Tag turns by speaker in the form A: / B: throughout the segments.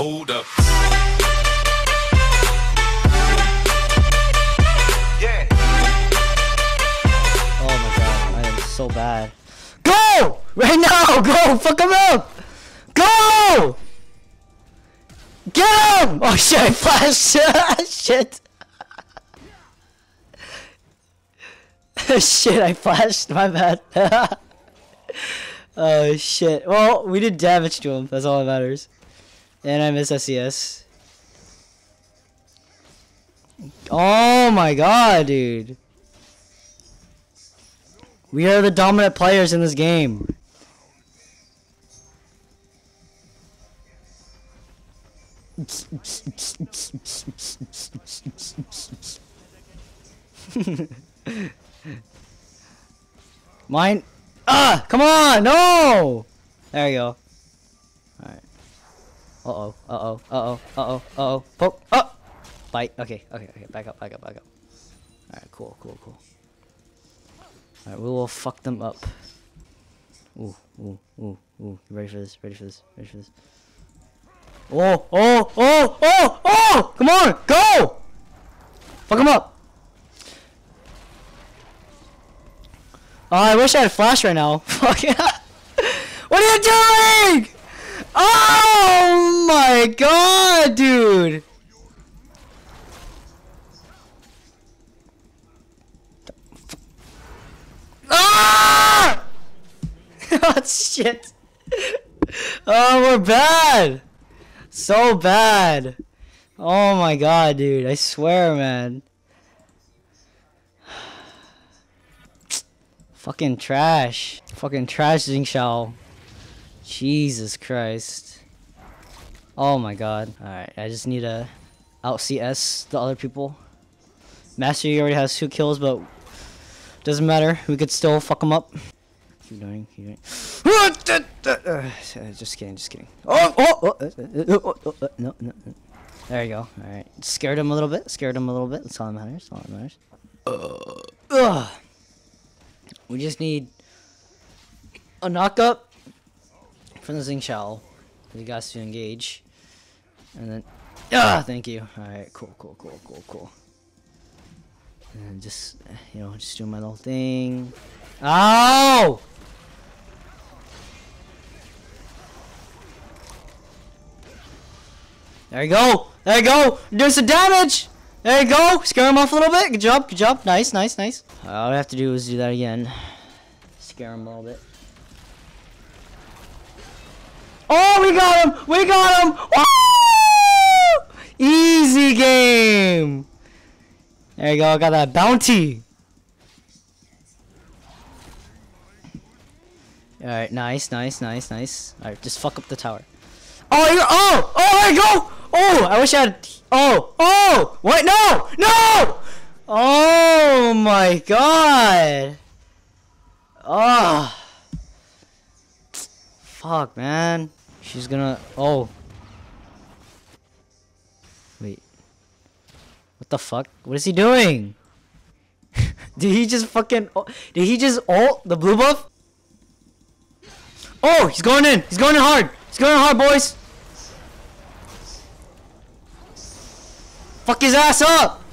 A: Hold up. Yeah.
B: Oh my god, I am so bad. Go! Right now! Go! Fuck him up! Go! Get him! Oh shit, I flashed! shit! shit, I flashed, my bad. oh shit. Well, we did damage to him, that's all that matters. And I miss SES. Oh my god, dude. We are the dominant players in this game. Mine. Ah! Come on! No! There you go. Alright. Uh oh. Uh oh. Uh oh. Uh oh. Uh oh. Poke. Oh! Bite. Okay. Okay. Okay. Back up. Back up. Back up. Alright. Cool. Cool. Cool. Alright. We will fuck them up. Ooh. Ooh. Ooh. Ooh. You ready for this? Ready for this? Ready for this? Oh! Oh! Oh! Oh! Oh! Come on! Go! Fuck them up! Oh, I wish I had flash right now. Fuck What are you doing? Oh my god, dude. Ah! oh shit. Oh, we're bad. So bad. Oh my god, dude. I swear, man. Fucking trash. Fucking trash Xin Zhao. Jesus Christ. Oh my god. Alright, I just need to out CS the other people. Master Yi already has two kills, but doesn't matter. We could still fuck him up. Keep doing, keep doing. Just kidding, just kidding. Oh, oh, oh, uh, uh, uh, oh, oh, no, no, no. There you go. Alright. Scared him a little bit. Scared him a little bit. That's all that matters. That's all that matters. Ugh. We just need a knockup from the Xin Zhao. He guys to engage. And then, ah, thank you. Alright, cool, cool, cool, cool, cool. And just, you know, just doing my little thing. Ow! There you go! There you go! Do some damage! There you go! Scare him off a little bit. Good job, good job. Nice, nice, nice. All I have to do is do that again. Scare him a little bit. Oh, we got him! We got him! Woo! Easy game! There you go, I got that bounty. Alright, nice, nice, nice, nice. Alright, just fuck up the tower. Oh, you're- Oh! Oh, there you go! Oh, I wish I had- Oh! Oh! What? No! No! Oh my god! Ah! Fuck, man. She's gonna- Oh. Wait. What the fuck? What is he doing? did he just fucking- Oh, Did he just ult the blue buff? Oh, he's going in! He's going in hard! He's going in hard, boys! Fuck his ass up!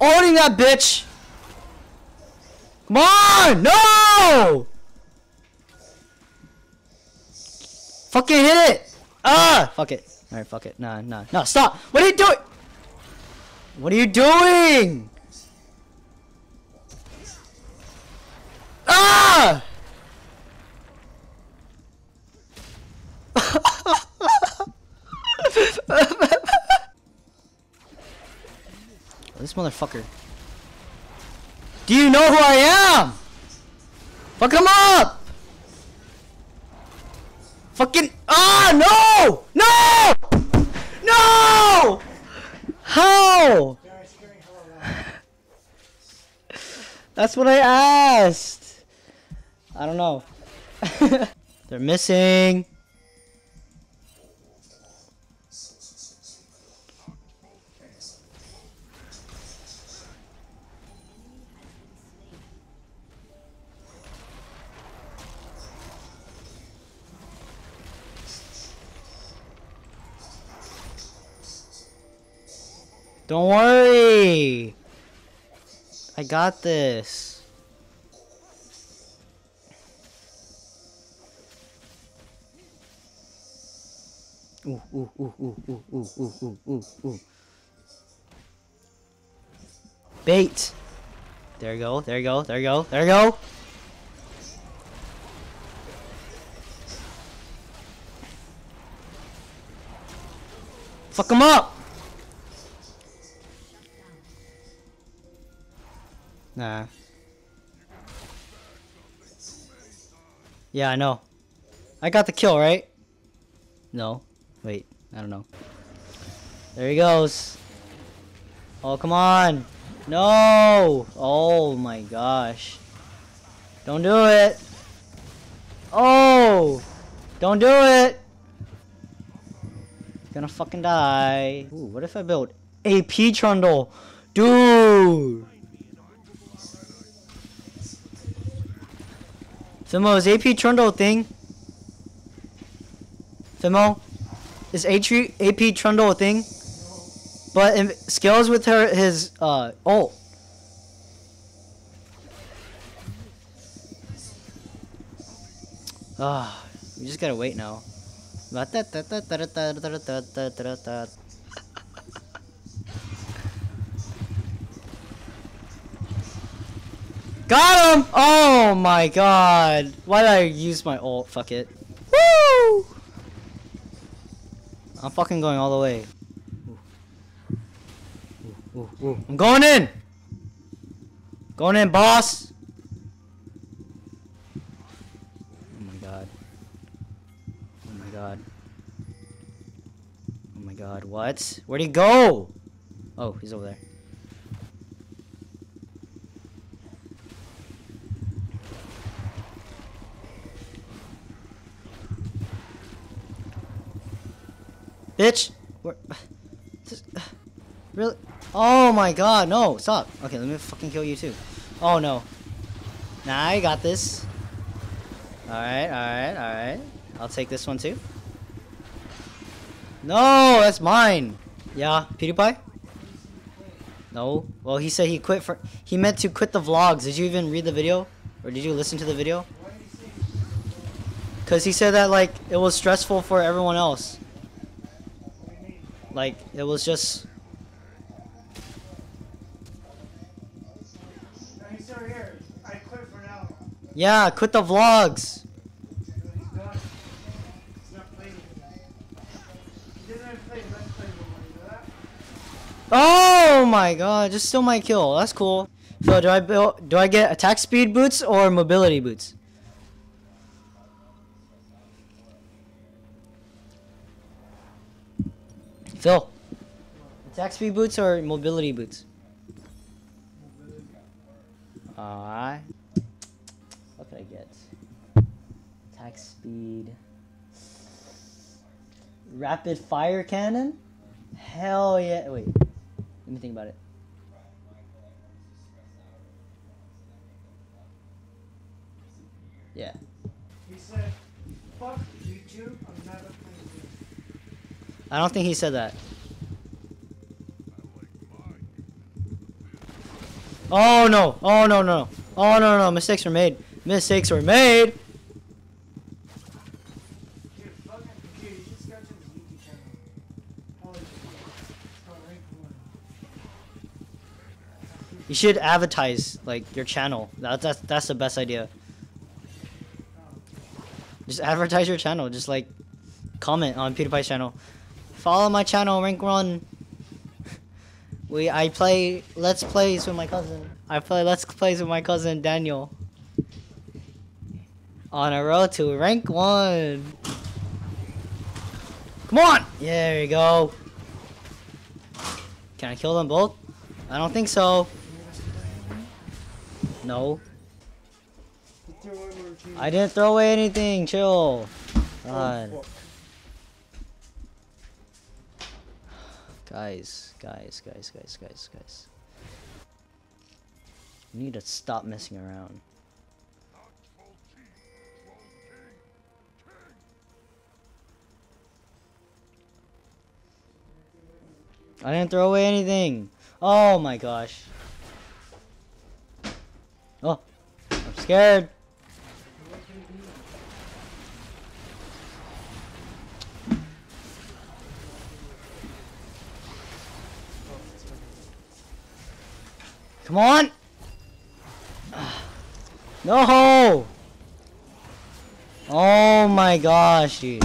B: Owning that bitch! Come on! No! Fucking hit it! Ah! Fuck it. Alright, fuck it. Nah, nah. No, stop! What are you doing? What are you doing? Ah! This motherfucker. Do you know who I am? Fuck him up! Fucking ah no! No! No! How? That's what I asked. I don't know. They're missing. Don't worry. I got this. Ooh, ooh, ooh, ooh, ooh, ooh, ooh, ooh, ooh. Bait. There you go, there you go, there you go, there you go. Fuck him up! Nah. Yeah, I know. I got the kill, right? No. Wait, I don't know. There he goes. Oh, come on. No! Oh my gosh. Don't do it. Oh! Don't do it! Gonna fucking die. Ooh, what if I build AP Trundle? Dude! Fimo, is AP Trundle a thing? Fimo? Is AP, AP Trundle a thing? But scales with her his uh ult. Ah, we just gotta wait now. Got him! Oh my god. Why did I use my ult? Fuck it. Woo! I'm fucking going all the way. Ooh, ooh, ooh. I'm going in! Going in, boss! Oh my god. Oh my god. Oh my god, what? Where'd he go? Oh, he's over there. Bitch! Where? Really? Oh my god, no, stop. Okay, let me fucking kill you too. Oh no. Nah, I got this. Alright, alright, alright. I'll take this one too. No, that's mine. Yeah, PewDiePie? No. Well, he said he quit for. He meant to quit the vlogs. Did you even read the video? Or did you listen to the video? Because he said that, like, it was stressful for everyone else. Like, it was just... Yeah, quit the vlogs. Oh my god, just still my kill. That's cool. So do I do I get attack speed boots or mobility boots? Phil. Attack speed boots or mobility boots? Alright. What can I get? Attack speed. Rapid fire cannon? Hell yeah. Wait. Let me think about it. Yeah.
A: He said, fuck YouTube, I'm never playing games.
B: I don't think he said that. Oh no! Oh no no! Oh no no! Mistakes were made. Mistakes were made.
A: You should
B: advertise like your channel. That, that's that's the best idea. Just advertise your channel. Just like comment on PewDiePie's channel. Follow my channel, Rank Run. We I play Let's Plays with my cousin. I play Let's Plays with my cousin Daniel. On a road to rank one. Come on! There you go. Can I kill them both? I don't think so. No. I didn't throw away anything. Chill. God.
A: Oh, fuck.
B: Guys, guys, guys, guys, guys, guys. We need to stop messing around. I didn't throw away anything. Oh my gosh. Oh, I'm scared. Come on. No. Oh my gosh, dude.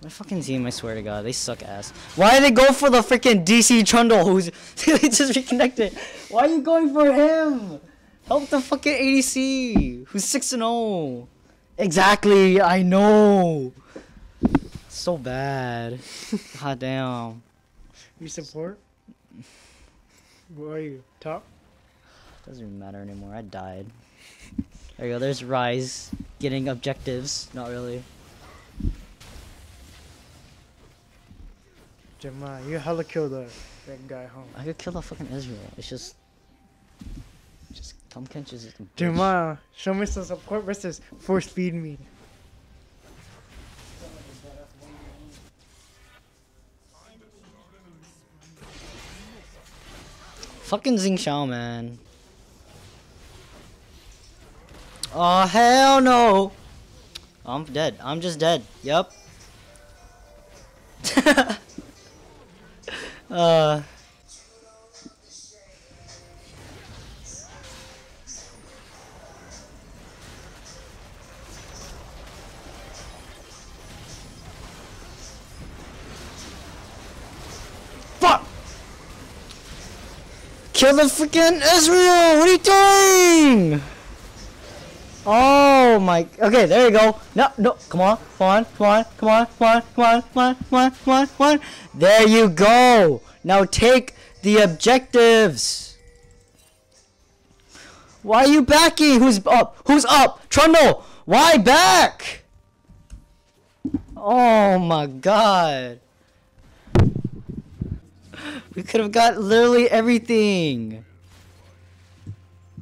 B: My fucking team, I swear to god, they suck ass. Why did they go for the freaking DC Trundle who's they just reconnected? Why are you going for him? Help the fucking ADC who's 6 and 0. Exactly, I know. So bad. God damn.
A: You support? Where are you? Top?
B: Doesn't even matter anymore. I died. There you go. There's Ryze getting objectives. Not really.
A: Gemma, you hella killed the, that guy, huh?
B: I could kill the fucking Ezreal. It's just, just Tahm Kench is a
A: show me some support versus force feed me.
B: Fucking Xin Zhao, man. Oh hell no! I'm dead. I'm just dead. Yep. uh. Fuck! Kill the freaking Ezreal! What are you doing? Oh my. Okay, there you go. No, no. Come on, come on, come on, come on, come on, come on, come on, come on, come on. There you go. Now take the objectives. Why are you backing? Who's up? Who's up? Trundle. Why back? Oh my god. We could have got literally everything.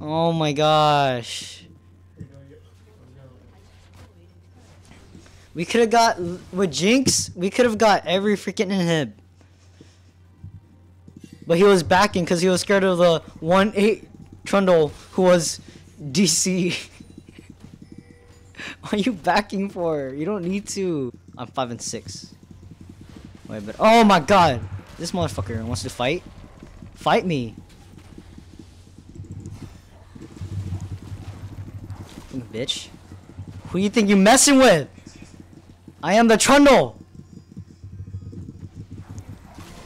B: Oh my gosh. We could have got with Jinx. We could have got every freaking inhib. But he was backing because he was scared of the one eight Trundle who was DC. what are you backing for? You don't need to. I'm five and six. Wait, but oh my god, this motherfucker wants to fight. Fight me. Bitch. Who you think you're messing with? I am the Trundle!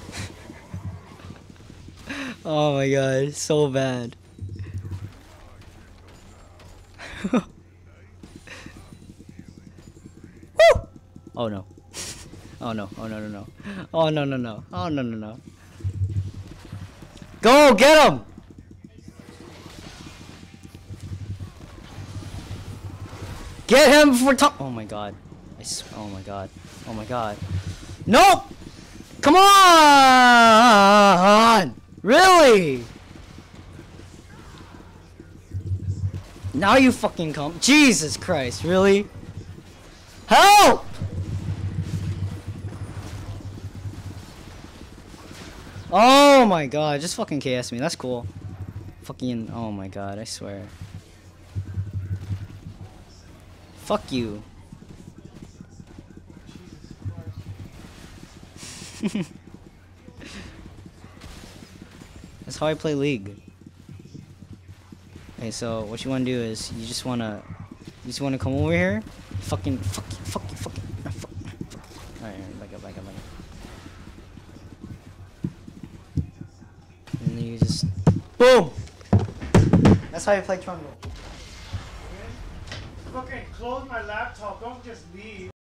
B: oh my god, so bad. Woo! Oh no. Oh no, oh no, no, no. Oh no, no, no. Oh no, no, no. Go, get him! Get him for top. Oh my god. Oh my god. Oh my god. Nope! Come on! Really? Now you fucking come. Jesus Christ, really? Help! Oh my god, just fucking KS me. That's cool. Fucking, oh my god, I swear. Fuck you. That's how I play League. Okay, so what you want to do is you just want to you just want to come over here. Fucking fuck you, fuck you, fuck you. no, fuck, fuck. Alright, alright, back up, back up, back up. And then you just boom. That's how you play Trundle.
A: Fucking close my laptop, don't just leave.